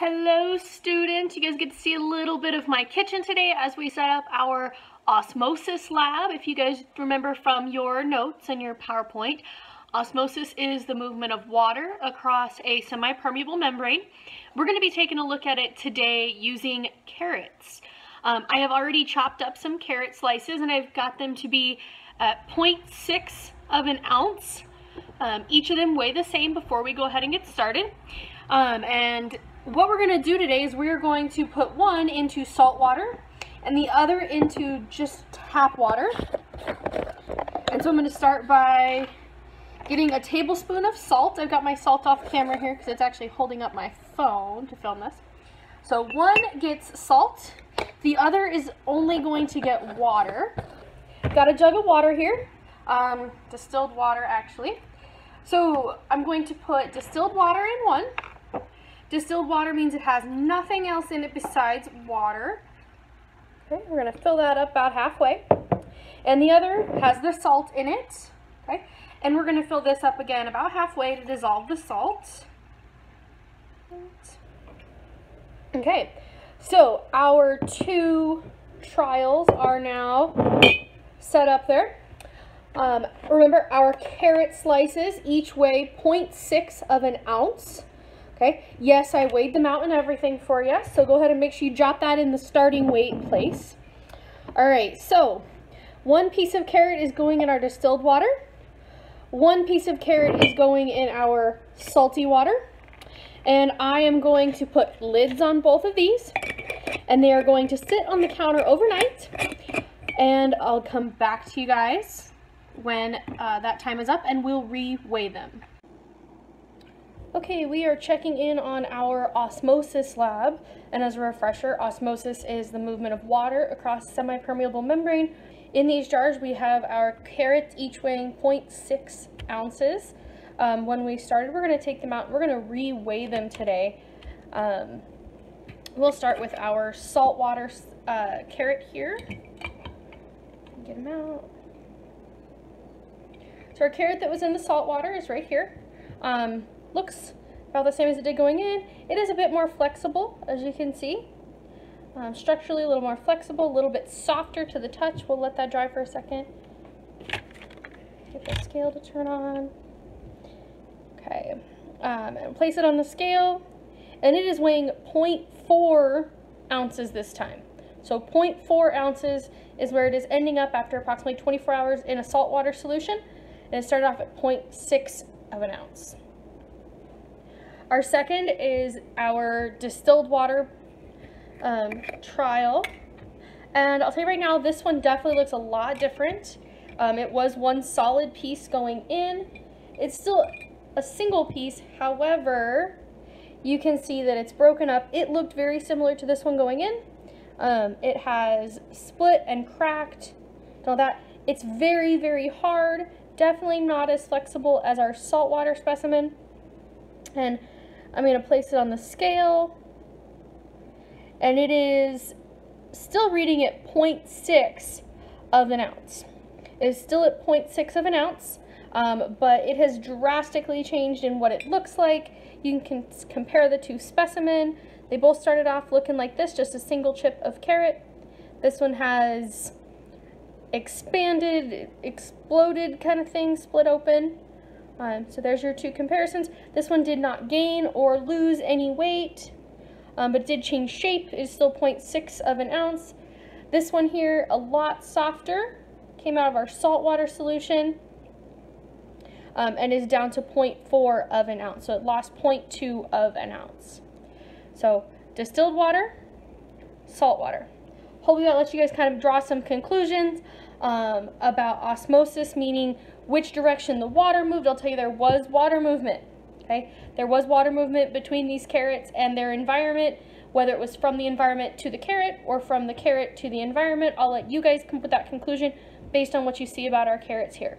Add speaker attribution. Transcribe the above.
Speaker 1: Hello students, you guys get to see a little bit of my kitchen today as we set up our osmosis lab. If you guys remember from your notes and your PowerPoint, osmosis is the movement of water across a semi-permeable membrane. We're going to be taking a look at it today using carrots. Um, I have already chopped up some carrot slices and I've got them to be at 0.6 of an ounce. Um, each of them weigh the same before we go ahead and get started. Um, and what we're going to do today is we're going to put one into salt water and the other into just tap water. And so I'm going to start by getting a tablespoon of salt. I've got my salt off camera here because it's actually holding up my phone to film this. So one gets salt, the other is only going to get water. Got a jug of water here, um, distilled water actually. So I'm going to put distilled water in one, Distilled water means it has nothing else in it besides water. Okay, we're going to fill that up about halfway. And the other has the salt in it. Okay, and we're going to fill this up again about halfway to dissolve the salt. Okay, so our two trials are now set up there. Um, remember, our carrot slices each weigh 0.6 of an ounce. Okay, yes, I weighed them out and everything for you, so go ahead and make sure you jot that in the starting weight place. All right, so one piece of carrot is going in our distilled water. One piece of carrot is going in our salty water. And I am going to put lids on both of these. And they are going to sit on the counter overnight. And I'll come back to you guys when uh, that time is up and we'll re-weigh them. Okay, we are checking in on our osmosis lab, and as a refresher, osmosis is the movement of water across semi-permeable membrane. In these jars, we have our carrots, each weighing 0.6 ounces. Um, when we started, we're going to take them out, we're going to re-weigh them today. Um, we'll start with our saltwater uh, carrot here. Get them out. So our carrot that was in the salt water is right here. Um, looks about the same as it did going in. It is a bit more flexible, as you can see. Um, structurally a little more flexible, a little bit softer to the touch. We'll let that dry for a second. Get the scale to turn on. Okay, um, and place it on the scale, and it is weighing 0.4 ounces this time. So 0.4 ounces is where it is ending up after approximately 24 hours in a saltwater solution, and it started off at 0.6 of an ounce. Our second is our distilled water um, trial. And I'll tell you right now, this one definitely looks a lot different. Um, it was one solid piece going in. It's still a single piece. However, you can see that it's broken up. It looked very similar to this one going in. Um, it has split and cracked and all that. It's very, very hard. Definitely not as flexible as our saltwater specimen. And I'm going to place it on the scale. And it is still reading at 0.6 of an ounce. It is still at 0.6 of an ounce, um, but it has drastically changed in what it looks like. You can compare the two specimen. They both started off looking like this, just a single chip of carrot. This one has expanded, exploded kind of thing, split open. Um, so there's your two comparisons. This one did not gain or lose any weight, um, but did change shape. It is still 0.6 of an ounce. This one here, a lot softer, came out of our saltwater solution, um, and is down to 0.4 of an ounce. So it lost 0.2 of an ounce. So distilled water, salt water. Hopefully that lets you guys kind of draw some conclusions um, about osmosis, meaning which direction the water moved. I'll tell you there was water movement. Okay, there was water movement between these carrots and their environment, whether it was from the environment to the carrot or from the carrot to the environment. I'll let you guys come with that conclusion based on what you see about our carrots here.